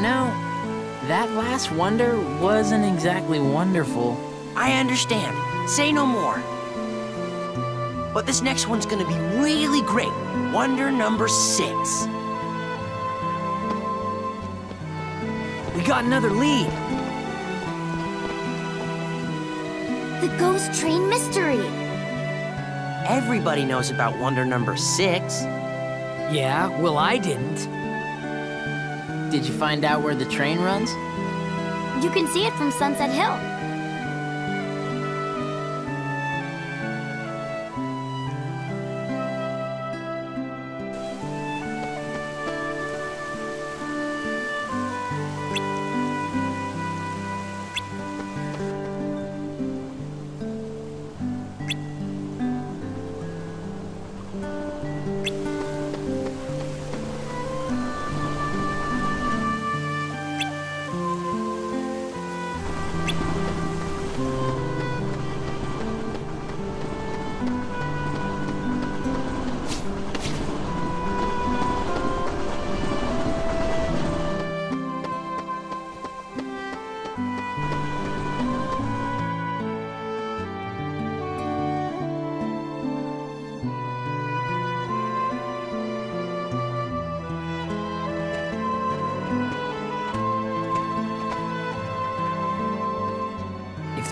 You know, that last wonder wasn't exactly wonderful. I understand. Say no more. But this next one's gonna be really great. Wonder number six. We got another lead. The ghost train mystery. Everybody knows about wonder number six. Yeah, well, I didn't. Did you find out where the train runs? You can see it from Sunset Hill.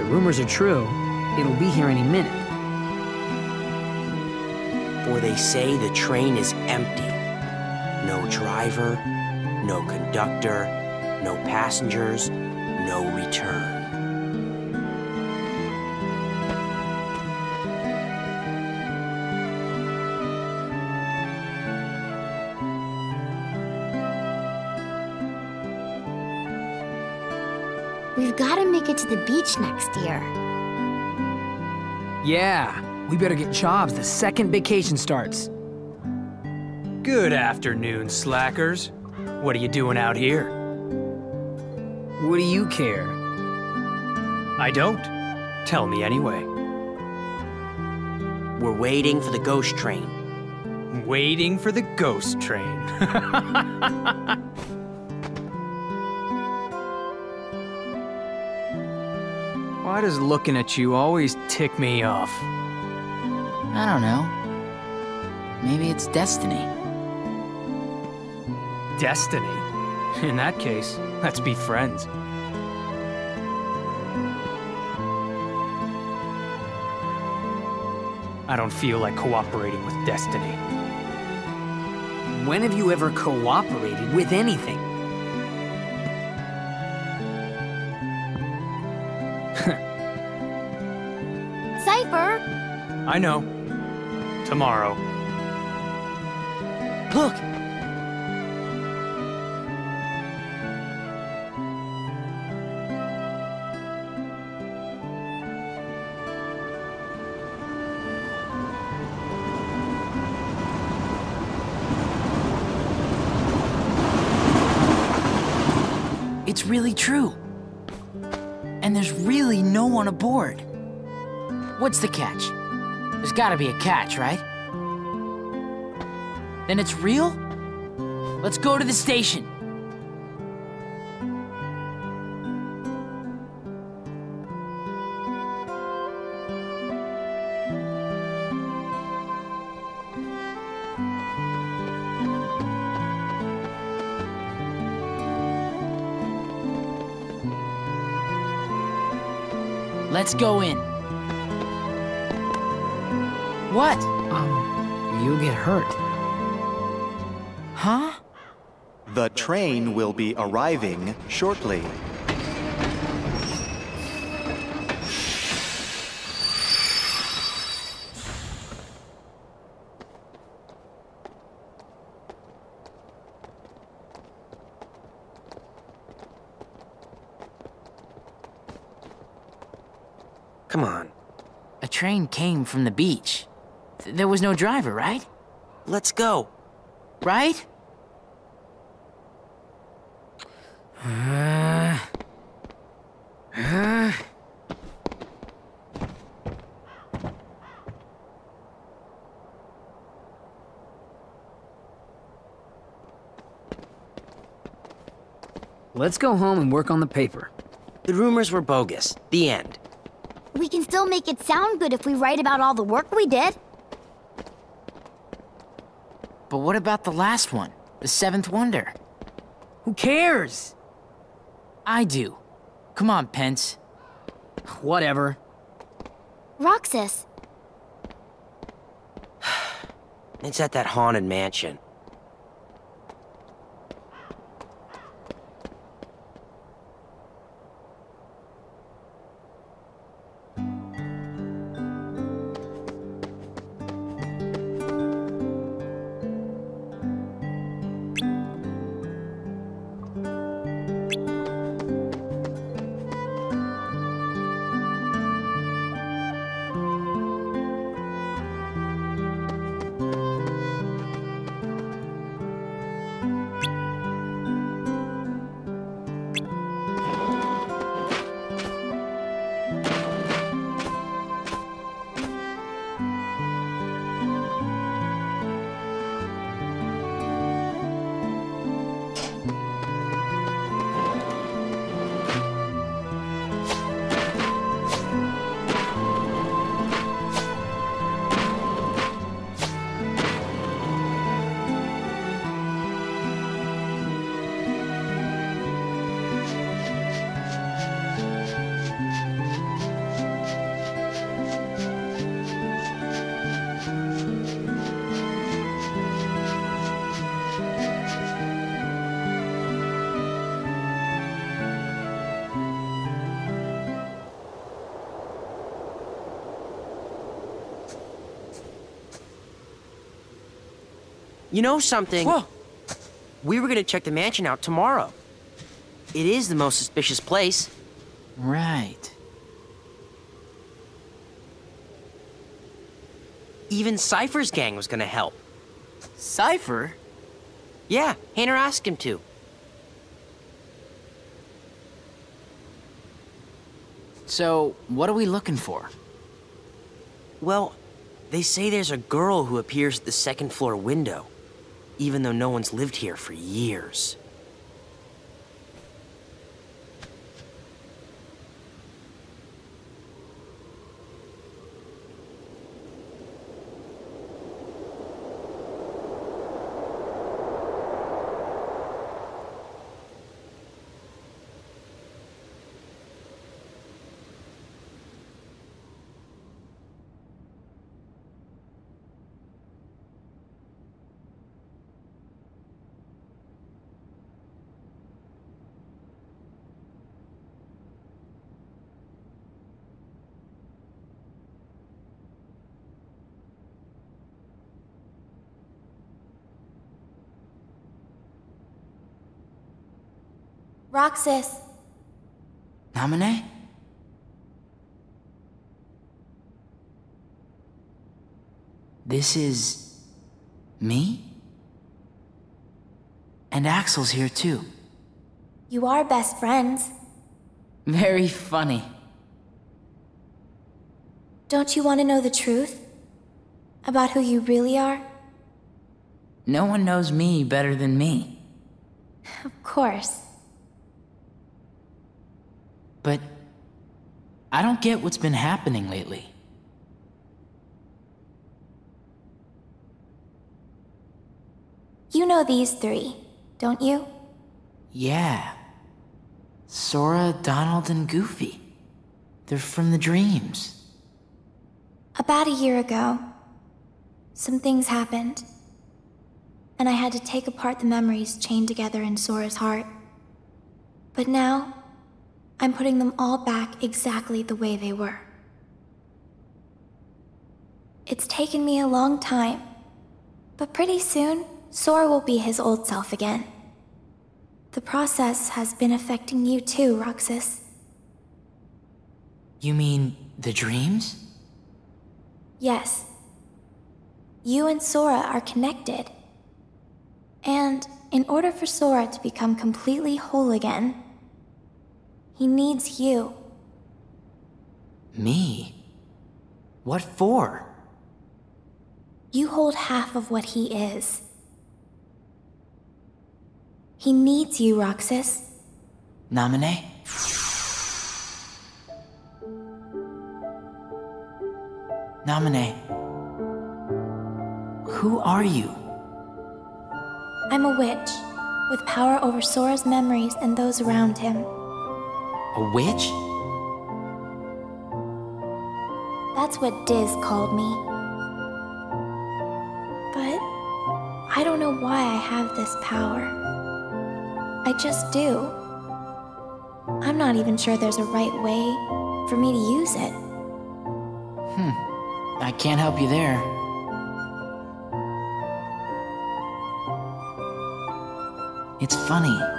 Rumors are true, it'll be here any minute. For they say the train is empty. No driver, no conductor, no passengers, no return. We've got to make it to the beach next year. Yeah, we better get jobs the second vacation starts. Good afternoon, slackers. What are you doing out here? What do you care? I don't. Tell me anyway. We're waiting for the ghost train. Waiting for the ghost train. Why does looking at you always tick me off? I don't know. Maybe it's destiny. Destiny? In that case, let's be friends. I don't feel like cooperating with destiny. When have you ever cooperated with anything? I know. Tomorrow. Look! It's really true. And there's really no one aboard. What's the catch? There's gotta be a catch, right? Then it's real? Let's go to the station. Let's go in. What? Um, you'll get hurt. Huh? The train will be arriving shortly. Come on, A train came from the beach. Th- There was no driver, right? let's go. Right? Uh, uh. Let's go home and work on the paper. The rumors were bogus. The end. We can still make it sound good if we write about all the work we did. But what about the last one? The seventh wonder? Who cares? I do. Come on, Pence. Whatever. Roxas, It's at that haunted mansion. You know something? Whoa! We were gonna check the mansion out tomorrow. It is the most suspicious place. Right. Even Seifer's gang was gonna help. Seifer? Yeah, Hayner asked him to. So, what are we looking for? Well, they say there's a girl who appears at the second floor window, even though no one's lived here for years. Roxas, Namine? This is... me? And Axel's here too. you are best friends. Very funny. Don't you want to know the truth? About who you really are? No one knows me better than me. Of course. But... I don't get what's been happening lately. You know these three, don't you? Yeah. Sora, Donald, and Goofy. They're from the dreams. About a year ago, some things happened. And I had to take apart the memories chained together in Sora's heart. But now, I'm putting them all back exactly the way they were. It's taken me a long time, but pretty soon, Sora will be his old self again. The process has been affecting you too, Roxas. You mean the dreams? Yes. You and Sora are connected. And in order for Sora to become completely whole again, he needs you. Me? What for? You hold half of what he is. He needs you, Roxas. Namine? Namine. Who are you? I'm a witch, with power over Sora's memories and those around him. A witch? That's what Diz called me. But I don't know why I have this power. I just do. I'm not even sure there's a right way for me to use it. Hmm. I can't help you there. It's funny.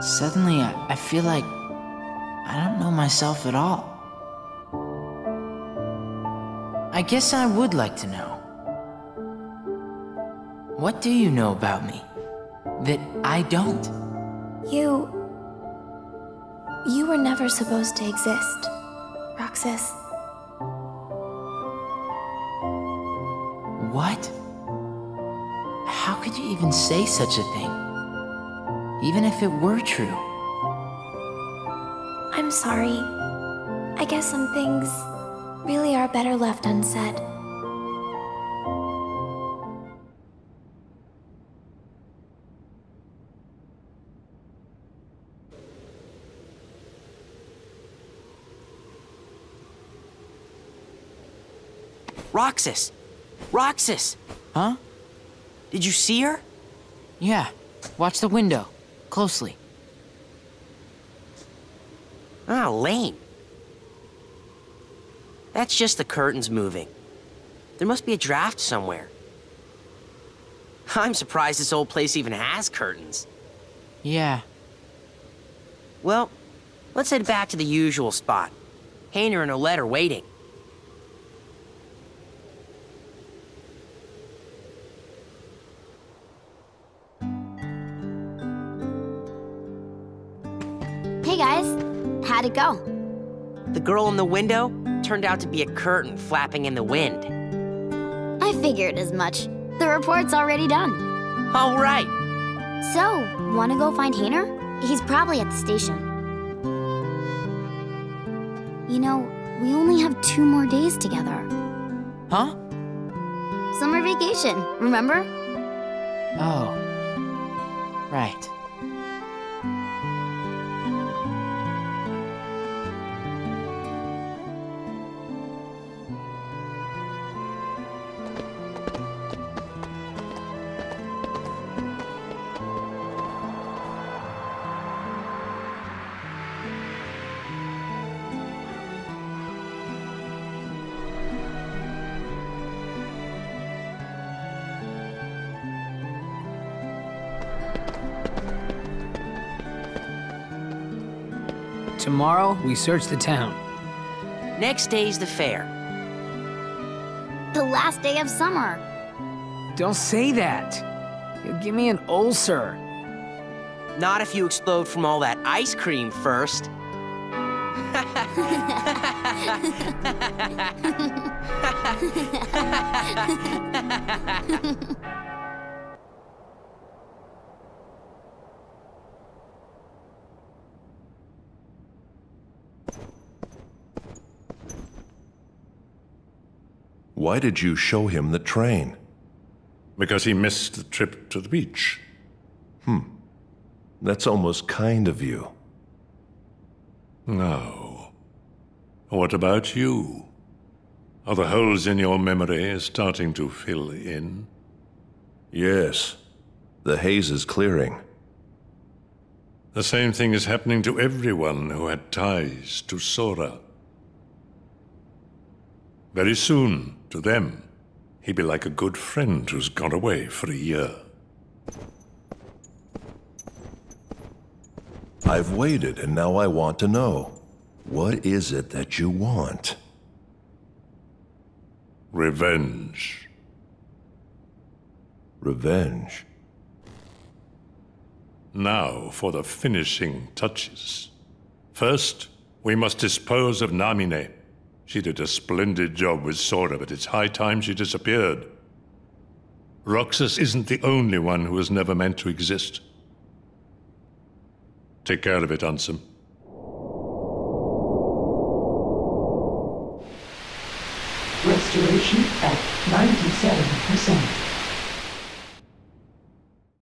Suddenly, I, I feel like I don't know myself at all. I guess I would like to know. What do you know about me that I don't? You. You were never supposed to exist, Roxas. What? How could you even say such a thing? Even if it were true. I'm sorry. I guess some things really are better left unsaid. Roxas! Roxas! Huh? Did you see her? Yeah. Watch the window. Closely. Ah, Lane. That's just the curtains moving. There must be a draft somewhere. I'm surprised this old place even has curtains. Yeah. Well, let's head back to the usual spot. Hayner and Olette are waiting. Go? The girl in the window turned out to be a curtain flapping in the wind. I figured as much. The report's already done. All right. So, wanna go find Hayner? He's probably at the station. You know, we only have two more days together. Huh? Summer vacation, remember? Oh. Right. Tomorrow, we search the town. Next day's the fair. The last day of summer. Don't say that. You'll give me an ulcer. Not if you explode from all that ice cream first. Why did you show him the train? Because he missed the trip to the beach. Hmm. That's almost kind of you. No. What about you? Are the holes in your memory starting to fill in? Yes. The haze is clearing. The same thing is happening to everyone who had ties to Sora. Very soon, to them, he'd be like a good friend who's gone away for a year. I've waited and now I want to know. What is it that you want? Revenge. Revenge. Now for the finishing touches. First, we must dispose of Namine. She did a splendid job with Sora, but it's high time she disappeared. Roxas isn't the only one who was never meant to exist. Take care of it, Ansem. Restoration at 97%.